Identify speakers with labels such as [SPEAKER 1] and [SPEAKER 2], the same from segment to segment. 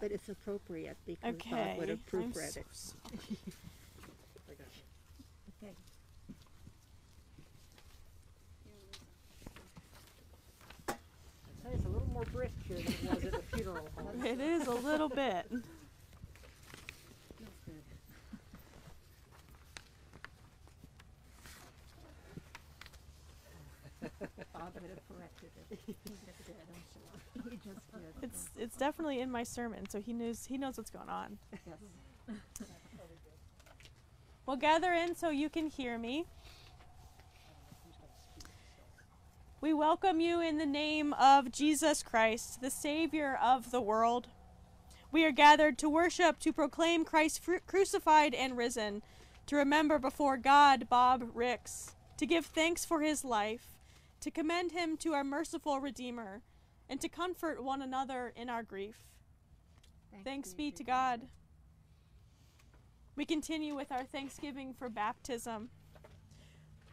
[SPEAKER 1] but it's appropriate because
[SPEAKER 2] Okay.
[SPEAKER 1] Bob would have
[SPEAKER 2] I'm so
[SPEAKER 1] it.
[SPEAKER 2] sorry.
[SPEAKER 1] Okay.
[SPEAKER 3] It's a little more brisk here than it was at the funeral home.
[SPEAKER 2] It is a little bit.
[SPEAKER 1] Bob would have corrected it. He just did, I'm sure. He just did.
[SPEAKER 2] It's it's definitely in my sermon, so he knows he knows what's going on.
[SPEAKER 1] Yes.
[SPEAKER 2] Well, gather in so you can hear me. We welcome you in the name of Jesus Christ, the Savior of the world. We are gathered to worship, to proclaim Christ fru- crucified and risen, to remember before God Bob Ricks, to give thanks for his life, to commend him to our merciful Redeemer, and to comfort one another in our grief. Thanks be to God. We continue with our thanksgiving for baptism.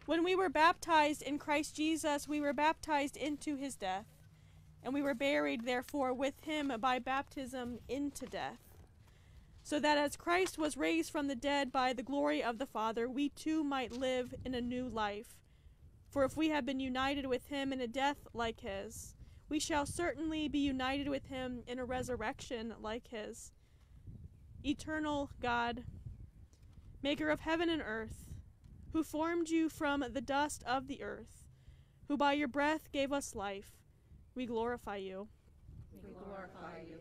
[SPEAKER 2] When we were baptized in Christ Jesus, we were baptized into his death, and we were buried, therefore, with him by baptism into death. So that as Christ was raised from the dead by the glory of the Father, we too might live in a new life. For if we have been united with him in a death like his, we shall certainly be united with him in a resurrection like his. Eternal God, maker of heaven and earth, who formed you from the dust of the earth, who by your breath gave us life, we glorify you.
[SPEAKER 1] We glorify you.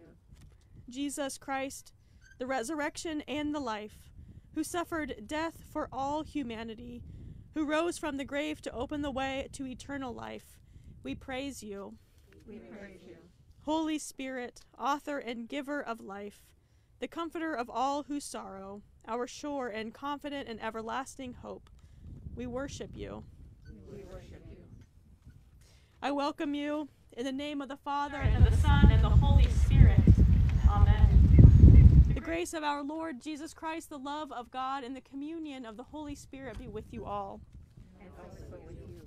[SPEAKER 2] Jesus Christ, the resurrection and the life, who suffered death for all humanity, who rose from the grave to open the way to eternal life, we praise you.
[SPEAKER 1] We praise you.
[SPEAKER 2] Holy Spirit, author and giver of life, the comforter of all who sorrow, our sure and confident and everlasting hope, we worship you.
[SPEAKER 1] We worship you.
[SPEAKER 2] I welcome you in the name of the Father and of the Son and the Holy Spirit. Grace of our Lord Jesus Christ, the love of God, and the communion of the Holy Spirit be with you all.
[SPEAKER 1] And also with you.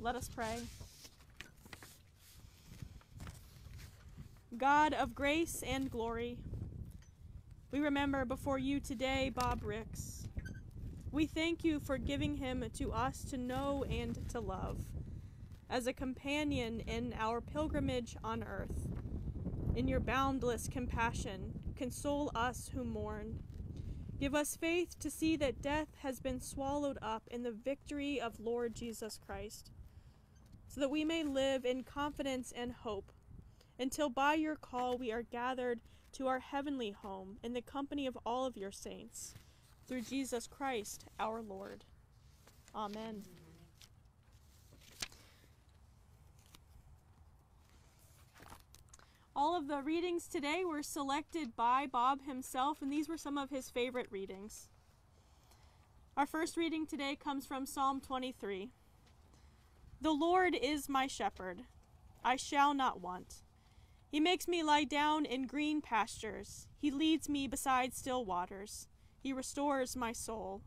[SPEAKER 2] Let us pray. God of grace and glory, we remember before you today Bob Ricks. We thank you for giving him to us to know and to love as a companion in our pilgrimage on earth. In your boundless compassion, console us who mourn. Give us faith to see that death has been swallowed up in the victory of Lord Jesus Christ, so that we may live in confidence and hope until by your call we are gathered to our heavenly home in the company of all of your saints. Through Jesus Christ our Lord. Amen. All of the readings today were selected by Bob himself, and these were some of his favorite readings. Our first reading today comes from Psalm 23. The Lord is my shepherd, I shall not want. He makes me lie down in green pastures. He leads me beside still waters. He restores my soul.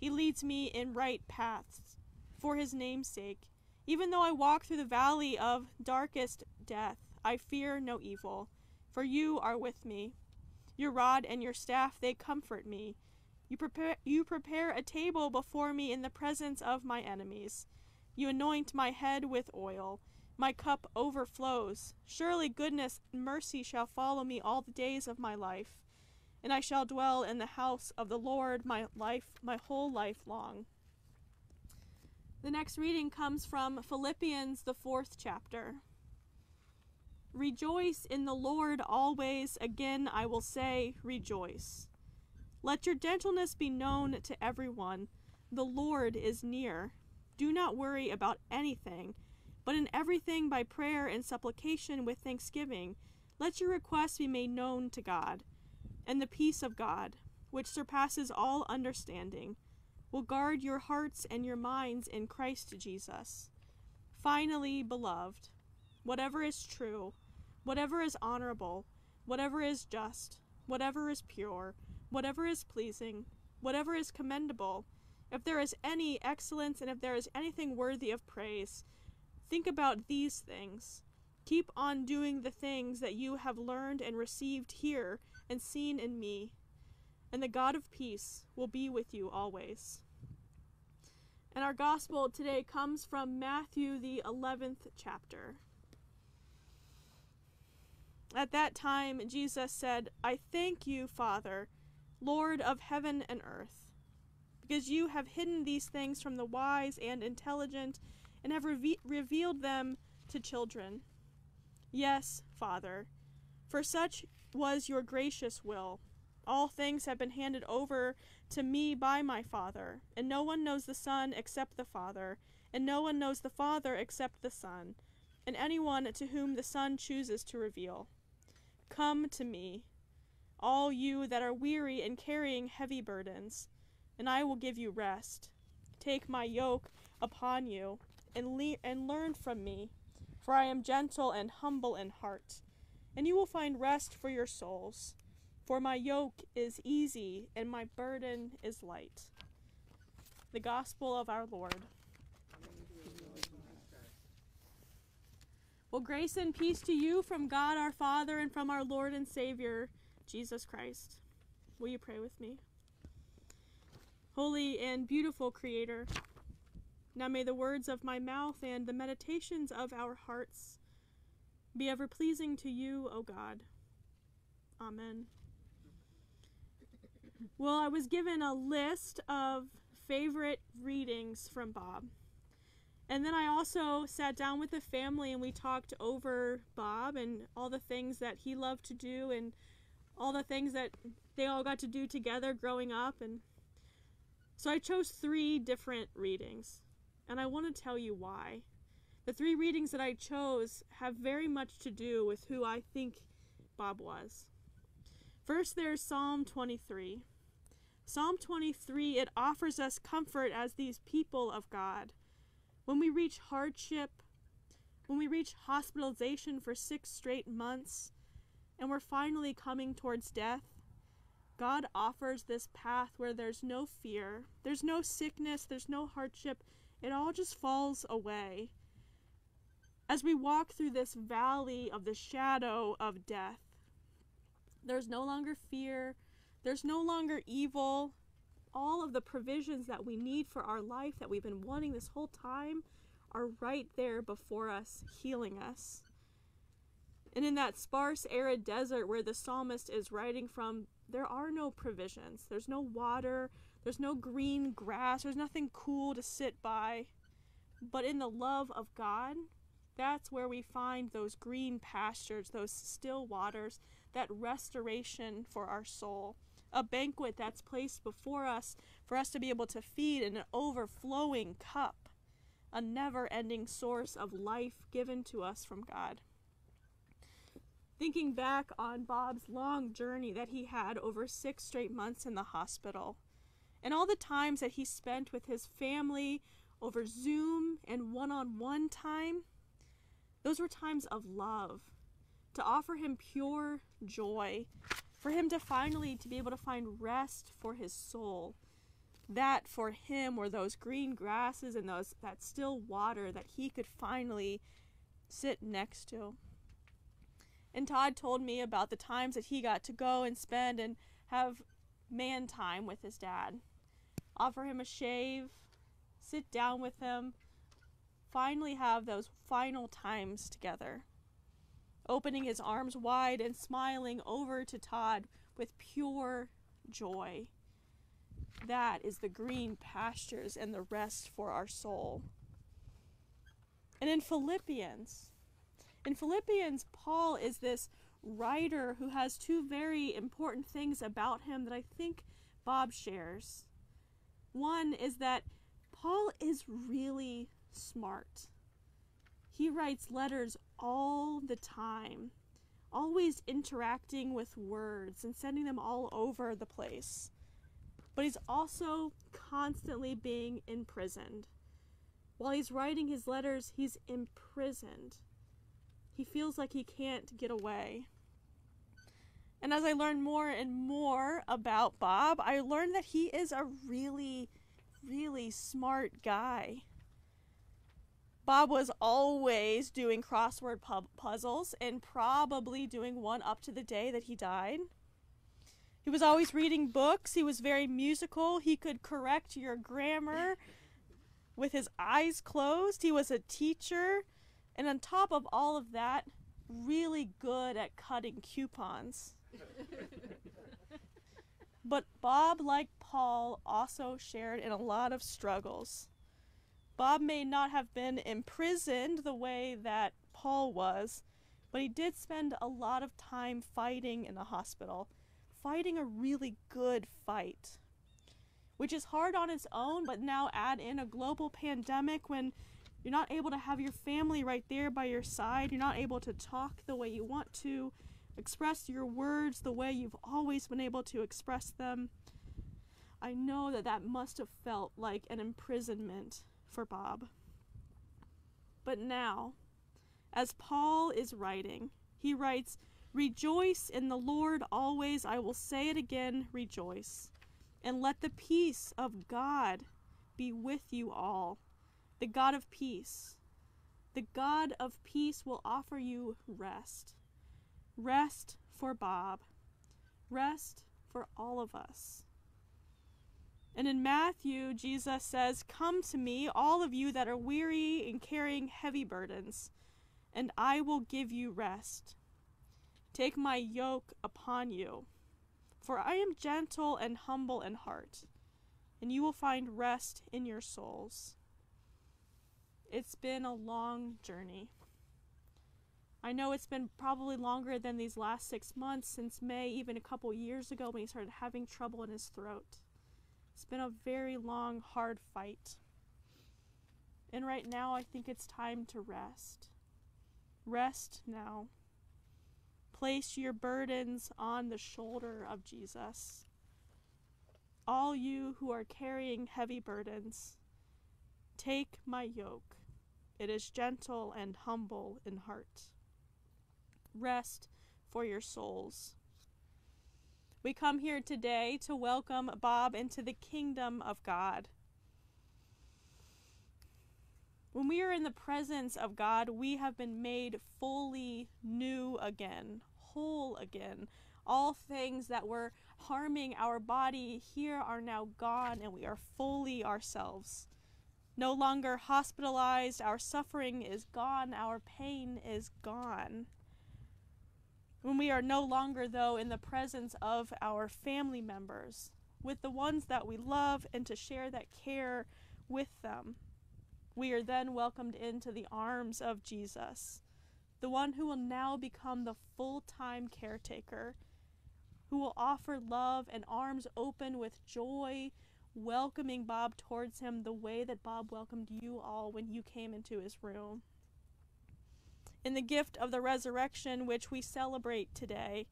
[SPEAKER 2] He leads me in right paths for his name's sake. Even though I walk through the valley of darkest death, I fear no evil, for you are with me. Your rod and your staff, they comfort me. You prepare, you prepare a table before me in the presence of my enemies. You anoint my head with oil. My cup overflows. Surely goodness and mercy shall follow me all the days of my life, and I shall dwell in the house of the Lord my life, my whole life long. The next reading comes from Philippians, the fourth chapter. Rejoice in the Lord always. Again, I will say, rejoice. Let your gentleness be known to everyone. The Lord is near. Do not worry about anything, but in everything by prayer and supplication with thanksgiving, let your requests be made known to God. And the peace of God, which surpasses all understanding, will guard your hearts and your minds in Christ Jesus. Finally, beloved, whatever is true, whatever is honorable, whatever is just, whatever is pure, whatever is pleasing, whatever is commendable, if there is any excellence and if there is anything worthy of praise, think about these things. Keep on doing the things that you have learned and received here and seen in me, and the God of peace will be with you always. And our gospel today comes from Matthew, the 11th chapter. At that time, Jesus said, I thank you, Father, Lord of heaven and earth, because you have hidden these things from the wise and intelligent and have reve- revealed them to children. Yes, Father, for such was your gracious will. All things have been handed over to me by my Father, and no one knows the Son except the Father, and no one knows the Father except the Son, and anyone to whom the Son chooses to reveal. Come to me, all you that are weary and carrying heavy burdens, and I will give you rest. Take my yoke upon you and, le- and learn from me, for I am gentle and humble in heart, and you will find rest for your souls. For my yoke is easy and my burden is light. The Gospel of our Lord. Well, grace and peace to you from God our Father and from our Lord and Savior, Jesus Christ. Will you pray with me? Holy and beautiful Creator, now may the words of my mouth and the meditations of our hearts be ever pleasing to you, O God. Amen. Well, I was given a list of favorite readings from Bob. And then I also sat down with the family and we talked over Bob and all the things that he loved to do and all the things that they all got to do together growing up and so I chose 3 different readings and I want to tell you why. The 3 readings that I chose have very much to do with who I think Bob was. First there's Psalm 23. Psalm 23 it offers us comfort as these people of God. When we reach hardship, when we reach hospitalization for 6 straight months, and we're finally coming towards death, God offers this path where there's no fear, there's no sickness, there's no hardship. It all just falls away. As we walk through this valley of the shadow of death, there's no longer fear, there's no longer evil. All of the provisions that we need for our life that we've been wanting this whole time are right there before us, healing us. And in that sparse, arid desert where the psalmist is writing from, there are no provisions. There's no water, there's no green grass, there's nothing cool to sit by. But in the love of God, that's where we find those green pastures, those still waters, that restoration for our soul. A banquet that's placed before us for us to be able to feed in an overflowing cup, a never ending source of life given to us from God. Thinking back on Bob's long journey that he had over six straight months in the hospital, and all the times that he spent with his family over Zoom and one on one time, those were times of love, to offer him pure joy, for him to finally to be able to find rest for his soul. That for him were those green grasses and those that still water that he could finally sit next to. And Todd told me about the times that he got to go and spend and have man time with his dad. Offer him a shave, sit down with him, finally have those final times together. Opening his arms wide and smiling over to Todd with pure joy. That is the green pastures and the rest for our soul. And in Philippians, in Philippians, Paul is this writer who has two very important things about him that I think Bob shares. One is that Paul is really smart. He writes letters all the time, always interacting with words and sending them all over the place. But he's also constantly being imprisoned. While he's writing his letters, he's imprisoned. He feels like he can't get away. And as I learn more and more about Bob, I learned that he is a really, really smart guy. Bob was always doing crossword pu- puzzles and probably doing one up to the day that he died. He was always reading books. He was very musical. He could correct your grammar with his eyes closed. He was a teacher. And on top of all of that, really good at cutting coupons. but Bob, like Paul, also shared in a lot of struggles. Bob may not have been imprisoned the way that Paul was, but he did spend a lot of time fighting in the hospital, fighting a really good fight. Which is hard on its own, but now add in a global pandemic when you're not able to have your family right there by your side, you're not able to talk the way you want to, express your words the way you've always been able to express them. I know that that must have felt like an imprisonment for Bob. But now, as Paul is writing, he writes, Rejoice in the Lord always. I will say it again, rejoice. And let the peace of God be with you all. The God of peace. The God of peace will offer you rest. Rest for Bob. Rest for all of us. And in Matthew, Jesus says, Come to me, all of you that are weary and carrying heavy burdens, and I will give you rest. Take my yoke upon you, for I am gentle and humble in heart, and you will find rest in your souls. It's been a long journey. I know it's been probably longer than these last six months, since May, even a couple years ago when he started having trouble in his throat. It's been a very long, hard fight. And right now, I think it's time to rest. Rest now. Place your burdens on the shoulder of Jesus. All you who are carrying heavy burdens, take my yoke. It is gentle and humble in heart. Rest for your souls. We come here today to welcome Bob into the kingdom of God. When we are in the presence of God, we have been made fully new again, whole again. All things that were harming our body here are now gone, and we are fully ourselves. No longer hospitalized, our suffering is gone, our pain is gone. When we are no longer, though, in the presence of our family members, with the ones that we love, and to share that care with them, we are then welcomed into the arms of Jesus, the one who will now become the full time caretaker, who will offer love and arms open with joy, welcoming Bob towards him the way that Bob welcomed you all when you came into his room in the gift of the resurrection, which we celebrate today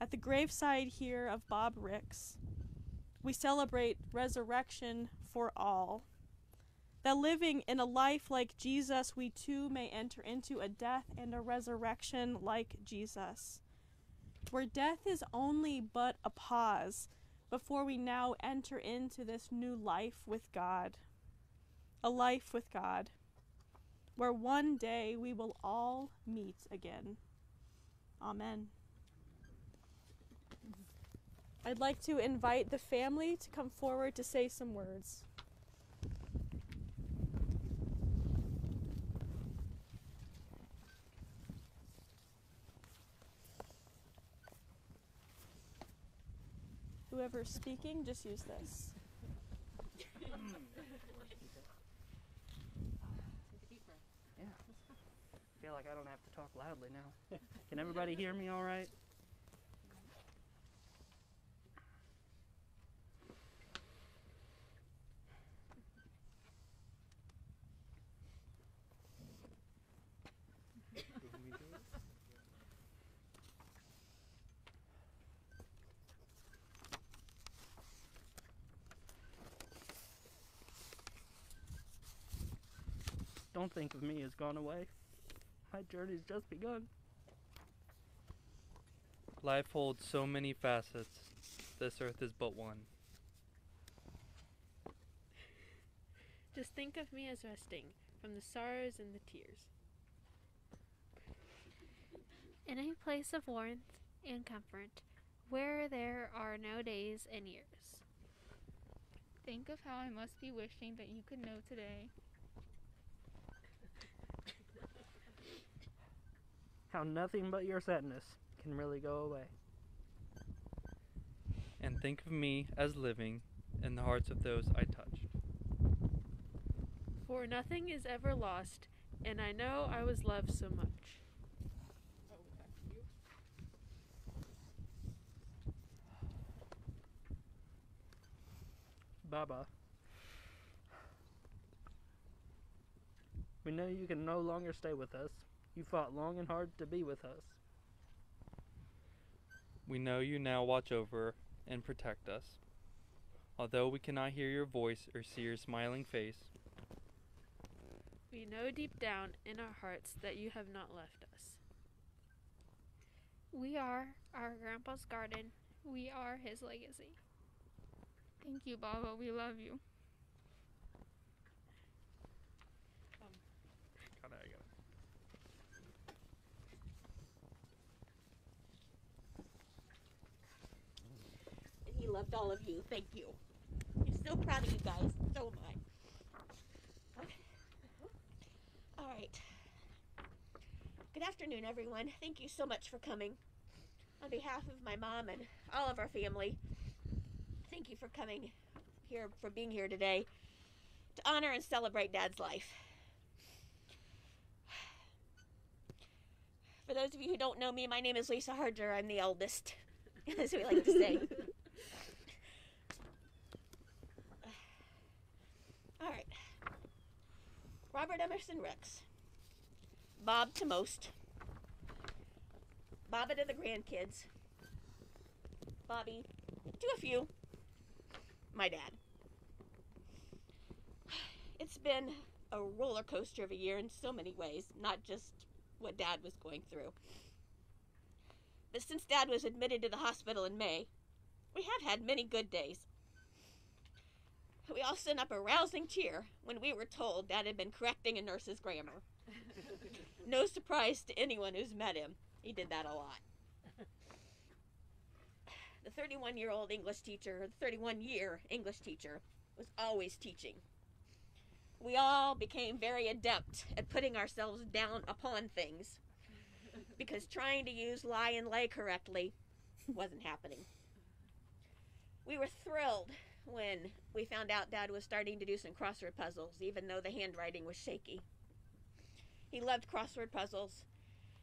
[SPEAKER 2] at the graveside here of Bob Ricks. We celebrate resurrection for all. That living in a life like Jesus, we too may enter into a death and a resurrection like Jesus, where death is only but a pause before we now enter into this new life with God. A life with God where one day we will all meet again. Amen. I'd like to invite the family to come forward to say some words. Whoever's speaking, just use this.
[SPEAKER 4] feel like I don't have to talk loudly now. Can everybody hear me all right? Don't think of me as gone away. My journey's just begun.
[SPEAKER 5] Life holds so many facets. This earth is but one.
[SPEAKER 6] Just think of me as resting, from the sorrows and the tears.
[SPEAKER 7] in a place of warmth and comfort, where there are no days and years.
[SPEAKER 8] Think of how I must be wishing that you could know today.
[SPEAKER 4] How nothing but your sadness can really go away.
[SPEAKER 5] And think of me as living in the hearts of those I touched.
[SPEAKER 6] For nothing is ever lost, and I know I was loved so much.
[SPEAKER 4] Baba. We know you can no longer stay with us. You fought long and hard to be with us.
[SPEAKER 5] We know you now watch over and protect us. Although we cannot hear your voice or see your smiling face,
[SPEAKER 6] We know deep down in our hearts that you have not left us.
[SPEAKER 7] We are our grandpa's garden. We are his legacy.
[SPEAKER 8] Thank you, Baba. We love you.
[SPEAKER 9] Loved all of you. Thank you. I'm so proud of you guys. So am I. All right. Good afternoon, everyone. Thank you so much for coming. On behalf of my mom and all of our family, thank you for coming here, for being here today to honor and celebrate Dad's life. For those of you who don't know me, my name is Lisa Harger. I'm the eldest, as we like to say. All right. Robert Emerson Ricks. Bob to most. Baba to the grandkids. Bobby to a few. My dad. It's been a roller coaster of a year in so many ways, not just what dad was going through. But since dad was admitted to the hospital in May, we have had many good days. We all sent up a rousing cheer when we were told Dad had been correcting a nurse's grammar. no surprise to anyone who's met him. He did that a lot. The 31 year old English teacher, the 31 year English teacher, was always teaching. We all became very adept at putting ourselves down upon things because trying to use lie and lay correctly wasn't happening. We were thrilled when we found out Dad was starting to do some crossword puzzles, even though the handwriting was shaky. He loved crossword puzzles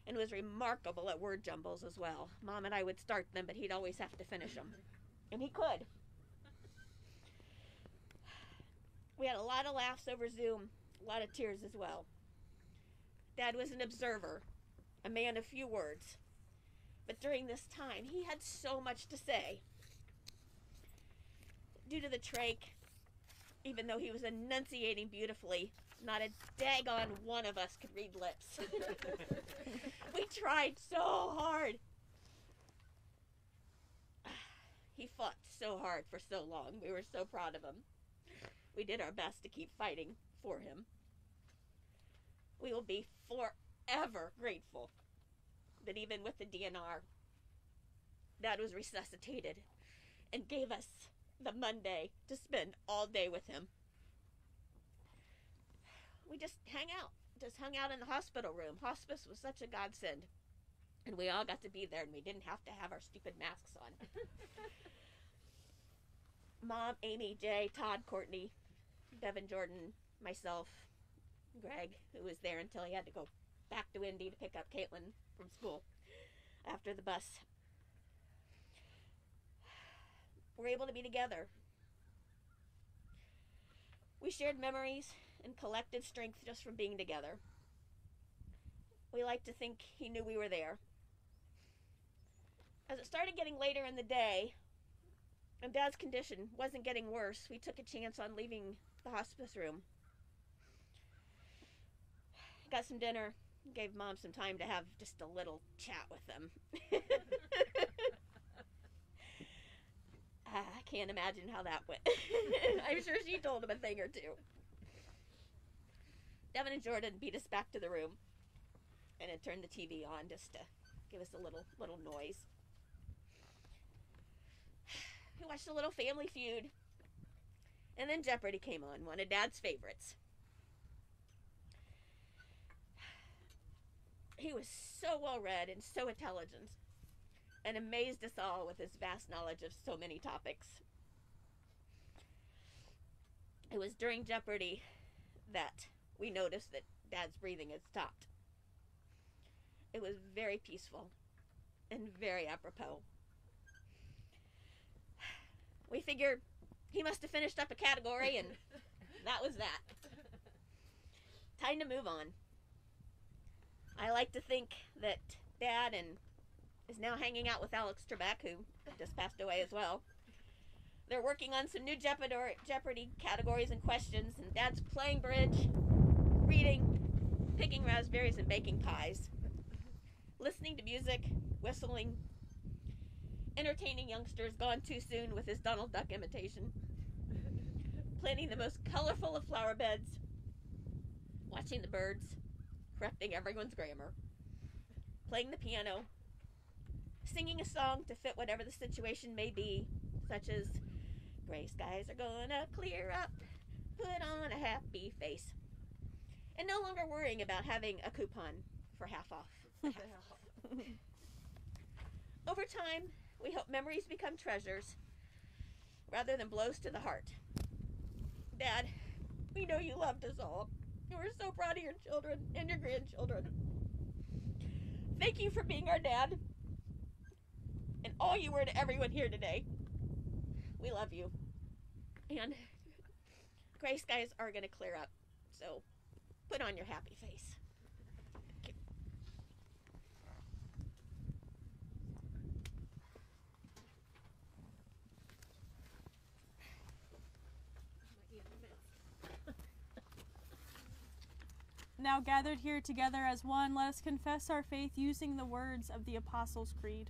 [SPEAKER 9] and was remarkable at word jumbles as well. Mom and I would start them, but he'd always have to finish them. And he could. We had a lot of laughs over Zoom, a lot of tears as well. Dad was an observer, a man of few words. But during this time, he had so much to say due to the trach, even though he was enunciating beautifully, not a daggone one of us could read lips. we tried so hard. He fought so hard for so long. We were so proud of him. We did our best to keep fighting for him. We will be forever grateful that even with the DNR, Dad was resuscitated and gave us the Monday to spend all day with him. We just hang out, just hung out in the hospital room. Hospice was such a godsend. And we all got to be there and we didn't have to have our stupid masks on. Mom, Amy, Jay, Todd, Courtney, Devin, Jordan, myself, Greg, who was there until he had to go back to Indy to pick up Caitlin from school after the bus we're able to be together. We shared memories and collected strength just from being together. We like to think he knew we were there. As it started getting later in the day, and Dad's condition wasn't getting worse, we took a chance on leaving the hospice room. Got some dinner, gave Mom some time to have just a little chat with them. Ah, I can't imagine how that went. I'm sure she told him a thing or two. Devin and Jordan beat us back to the room and had turned the TV on just to give us a little little noise. We watched a little family feud. And then Jeopardy came on, one of Dad's favorites. He was so well read and so intelligent and amazed us all with his vast knowledge of so many topics. It was during Jeopardy that we noticed that Dad's breathing had stopped. It was very peaceful and very apropos. We figured he must have finished up a category, and that was that. Time to move on. I like to think that Dad and is now hanging out with Alex Trebek, who just passed away as well. They're working on some new Jeopardy, categories and questions, and Dad's playing bridge, reading, picking raspberries, and baking pies, listening to music, whistling, entertaining youngsters gone too soon with his Donald Duck imitation, planting the most colorful of flower beds, watching the birds, correcting everyone's grammar, playing the piano, singing a song to fit whatever the situation may be, such as Gray skies are gonna clear up, put on a happy face, and no longer worrying about having a coupon for half off. Over time, we hope memories become treasures rather than blows to the heart. Dad, we know you loved us all. We're so proud of your children and your grandchildren. Thank you for being our dad and all you were to everyone here today. We love you. And gray skies are going to clear up. So put on your happy face.
[SPEAKER 2] Now gathered here together as one, let us confess our faith using the words of the Apostles' Creed.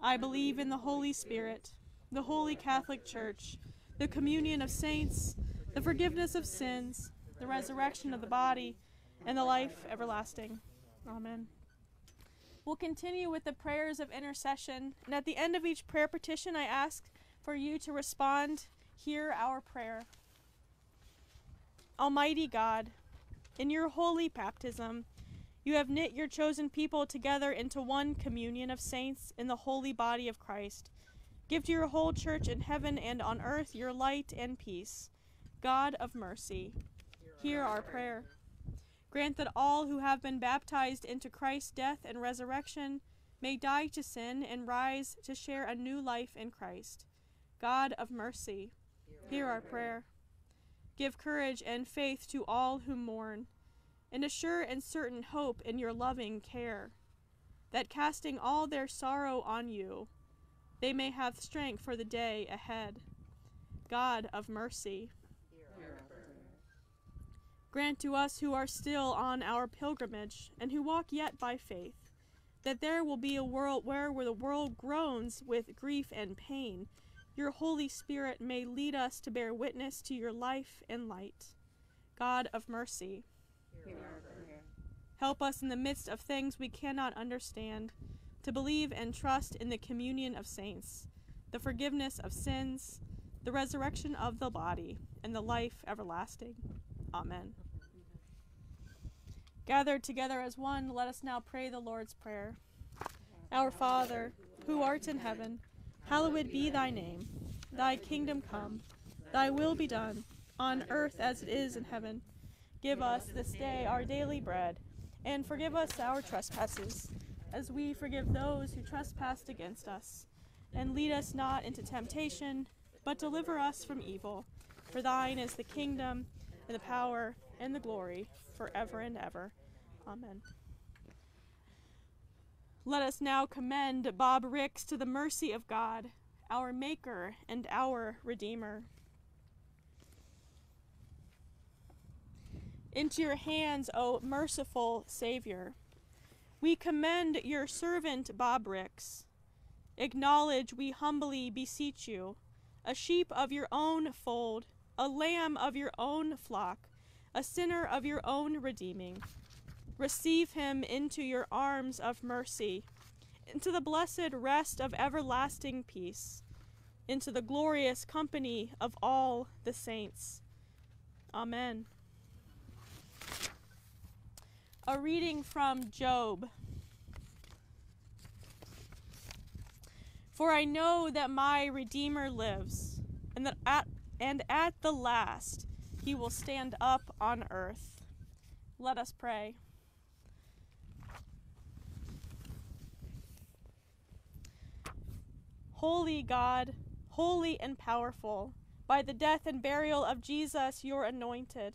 [SPEAKER 2] I believe in the Holy Spirit, the holy Catholic Church, the communion of saints, the forgiveness of sins, the resurrection of the body, and the life everlasting. Amen. We'll continue with the prayers of intercession, and at the end of each prayer petition, I ask for you to respond Hear our prayer. Almighty God, in your holy baptism, you have knit your chosen people together into one communion of saints in the holy body of Christ. Give to your whole church in heaven and on earth your light and peace. God of mercy, hear our prayer. Grant that all who have been baptized into Christ's death and resurrection may die to sin and rise to share a new life in Christ. God of mercy, Hear our prayer. Give courage and faith to all who mourn, and a sure and certain hope in your loving care, that casting all their sorrow on you, they may have strength for the day ahead. God of mercy, grant to us who are still on our pilgrimage and who walk yet by faith, that there will be a world where, where the world groans with grief and pain your Holy Spirit may lead us to bear witness to your life and light. God of mercy, help us in the midst of things we cannot understand to believe and trust in the communion of saints, the forgiveness of sins, the resurrection of the body, and the life everlasting. Amen. Gathered together as one, let us now pray the Lord's Prayer. Our Father, who art in heaven, Hallowed be thy name. Thy kingdom come. Thy will be done, on earth as it is in heaven. Give us this day our daily bread, and forgive us our trespasses, as we forgive those who trespass against us. And lead us not into temptation, but deliver us from evil. For thine is the kingdom, and the power, and the glory, forever and ever. Amen. Let us now commend Bob Ricks to the mercy of God, our Maker and our Redeemer. Into your hands, O merciful Savior, we commend your servant Bob Ricks. Acknowledge, we humbly beseech you, a sheep of your own fold, a lamb of your own flock, a sinner of your own redeeming. Receive him into your arms of mercy, into the blessed rest of everlasting peace, into the glorious company of all the saints. Amen. A reading from Job. For I know that my Redeemer lives, and that at and at the last he will stand up on earth. Let us pray. Holy God, holy and powerful, by the death and burial of Jesus, your anointed,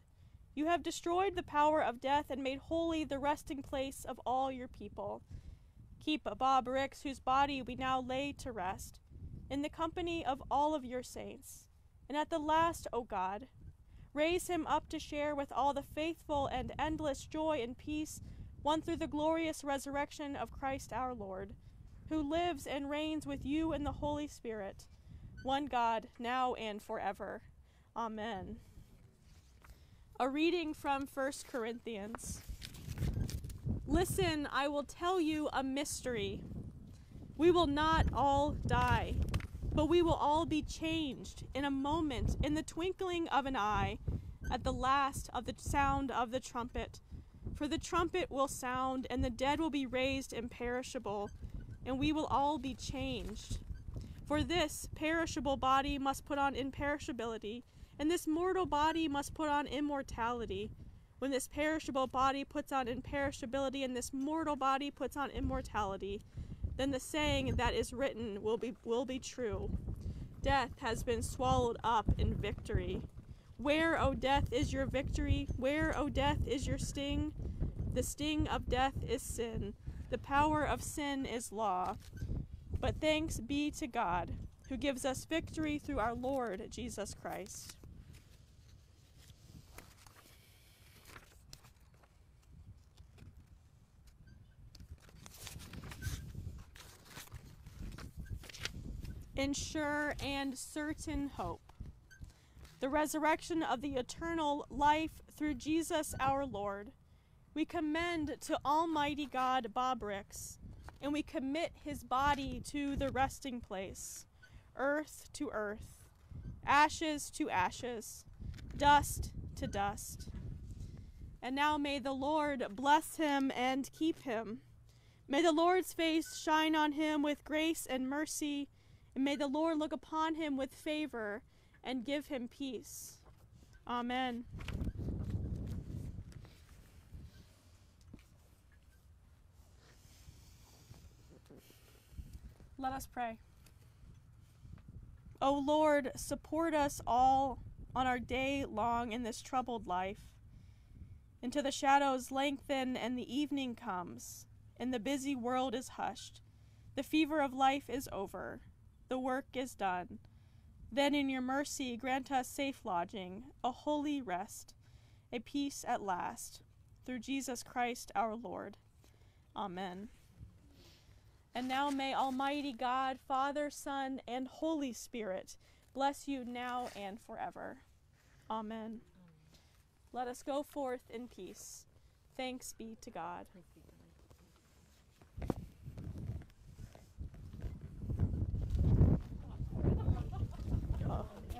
[SPEAKER 2] you have destroyed the power of death and made holy the resting place of all your people. Keep Bob Ricks, whose body we now lay to rest, in the company of all of your saints. And at the last, O God, raise him up to share with all the faithful and endless joy and peace won through the glorious resurrection of Christ our Lord, who lives and reigns with you in the Holy Spirit, one God, now and forever. Amen. A reading from 1 Corinthians. Listen, I will tell you a mystery. We will not all die, but we will all be changed in a moment, in the twinkling of an eye, at the last of the sound of the trumpet. For the trumpet will sound, and the dead will be raised imperishable, and we will all be changed. For this perishable body must put on imperishability, and this mortal body must put on immortality. When this perishable body puts on imperishability, and this mortal body puts on immortality, then the saying that is written will be will be true. Death has been swallowed up in victory. Where, O death, is your victory? Where, O death, is your sting? The sting of death is sin. The power of sin is law. But thanks be to God, who gives us victory through our Lord Jesus Christ. In sure and certain hope. The resurrection of the eternal life through Jesus our Lord. We commend to Almighty God Bob Ricks, and we commit his body to the resting place, earth to earth, ashes to ashes, dust to dust. And now may the Lord bless him and keep him. May the Lord's face shine on him with grace and mercy and may the Lord look upon him with favor and give him peace. Amen. Let us pray. O Lord, support us all on our day long in this troubled life. Until the shadows lengthen and the evening comes, and the busy world is hushed. The fever of life is over the work is done. Then in your mercy grant us safe lodging, a holy rest, a peace at last, through Jesus Christ our Lord. Amen. And now may Almighty God, Father, Son, and Holy Spirit bless you now and forever. Amen. Let us go forth in peace. Thanks be to God.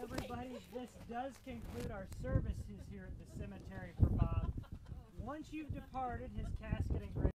[SPEAKER 10] Everybody, this does conclude our services here at the cemetery for Bob. Once you've departed, his casket and grave